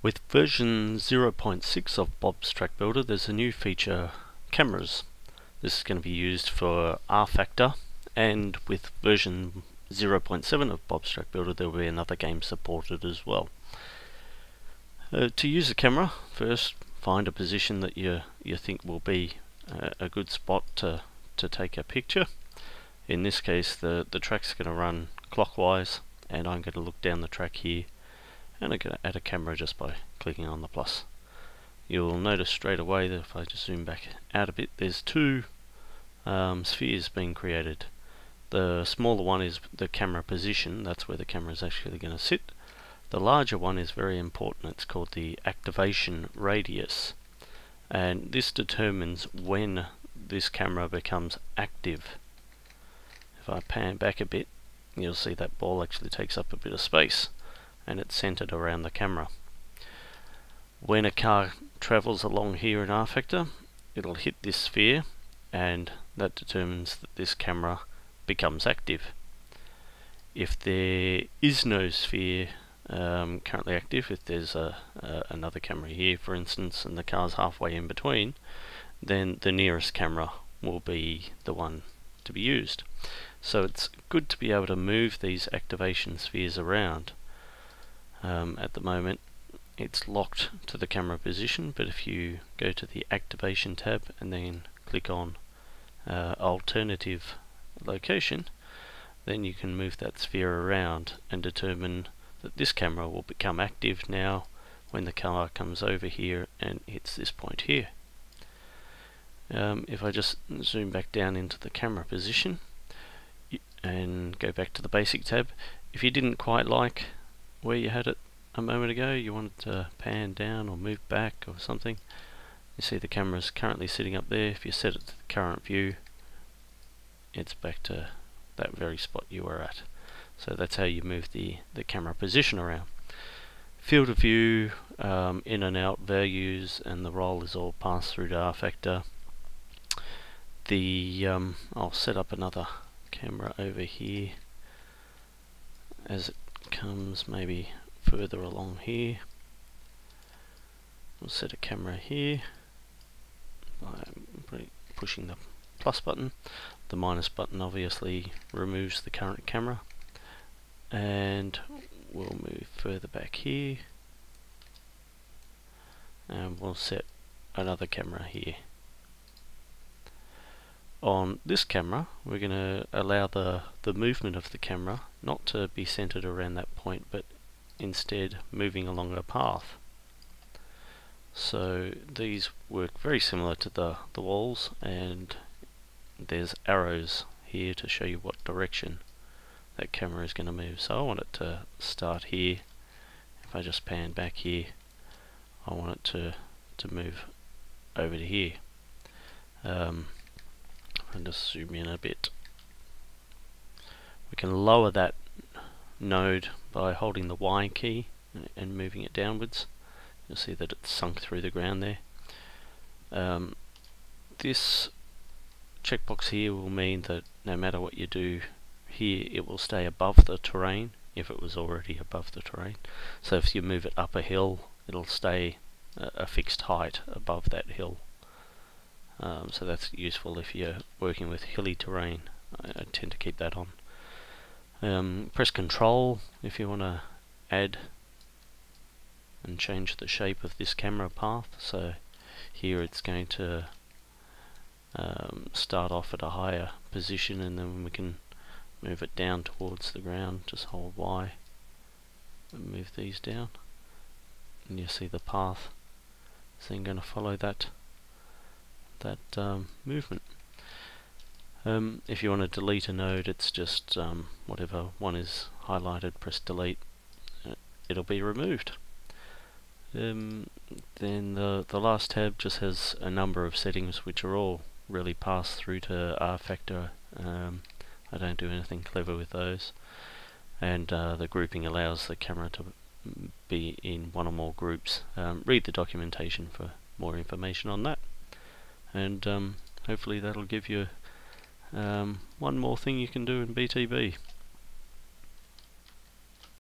With version 0.6 of Bob's Track Builder there's a new feature, cameras. This is going to be used for rFactor and with version 0.7 of Bob's Track Builder there will be another game supported as well. Uh, to use a camera, first find a position that you you think will be a, good spot to, to take a picture. In this case the, the track's going to run clockwise and I'm going to look down the track here and I'm going to add a camera just by clicking on the plus. You'll notice straight away that if I just zoom back out a bit, there's two um, spheres being created. The smaller one is the camera position, that's where the camera is actually going to sit. The larger one is very important, it's called the activation radius. And this determines when this camera becomes active. If I pan back a bit, you'll see that ball actually takes up a bit of space and it's centered around the camera. When a car travels along here in rFactor, it'll hit this sphere and that determines that this camera becomes active. If there is no sphere um, currently active, if there's a, another camera here for instance and the car's halfway in between, then the nearest camera will be the one to be used. So it's good to be able to move these activation spheres around um, at the moment it's locked to the camera position but if you go to the activation tab and then click on uh, alternative location then you can move that sphere around and determine that this camera will become active now when the car comes over here and hits this point here. Um, if I just zoom back down into the camera position and go back to the basic tab, if you didn't quite like where you had it a moment ago, you wanted to pan down or move back or something, you see the camera is currently sitting up there. If you set it to the current view, it's back to that very spot you were at. So that's how you move the, the camera position around. Field of view, um, in and out values, and the roll is all passed through to rFactor. The um, I'll set up another camera over here as it comes maybe further along here. We'll set a camera here by pushing the plus button. The minus button obviously removes the current camera. And we'll move further back here. And we'll set another camera here on this camera we're going to allow the the movement of the camera not to be centered around that point but instead moving along a path. So these work very similar to the, the walls and there's arrows here to show you what direction that camera is going to move. So I want it to start here. If I just pan back here, I want it to, to move over to here. Um, and just zoom in a bit. We can lower that node by holding the Y key and moving it downwards. You'll see that it's sunk through the ground there. Um, this checkbox here will mean that no matter what you do here it will stay above the terrain if it was already above the terrain. So if you move it up a hill it'll stay a, a fixed height above that hill. Um, so that's useful if you're working with hilly terrain. I, I tend to keep that on. Um, press control if you want to add and change the shape of this camera path so here it's going to um, start off at a higher position and then we can move it down towards the ground just hold Y and move these down and you see the path then going to follow that that um, movement um, if you want to delete a node, it's just um, whatever one is highlighted, press delete, uh, it'll be removed. Um, then the, the last tab just has a number of settings which are all really passed through to rFactor. Um, I don't do anything clever with those. And uh, the grouping allows the camera to be in one or more groups. Um, read the documentation for more information on that. And um, hopefully that'll give you um, one more thing you can do in BTB